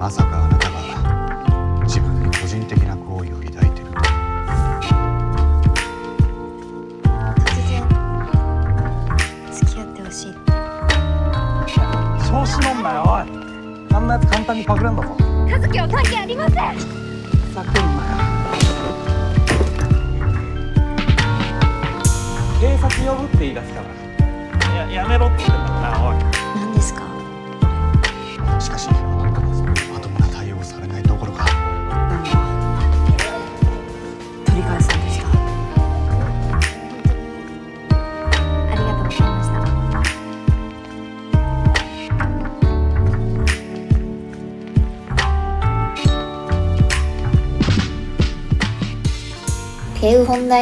まさかあなたが自分に個人的な好意を抱いてると突然付き合ってほしい調子乗んなよおいあんなやつ簡単にパクれんだぞ和樹は関係ありませんふざけんなよ警察呼ぶって言い出すからややめろって言って慶應本大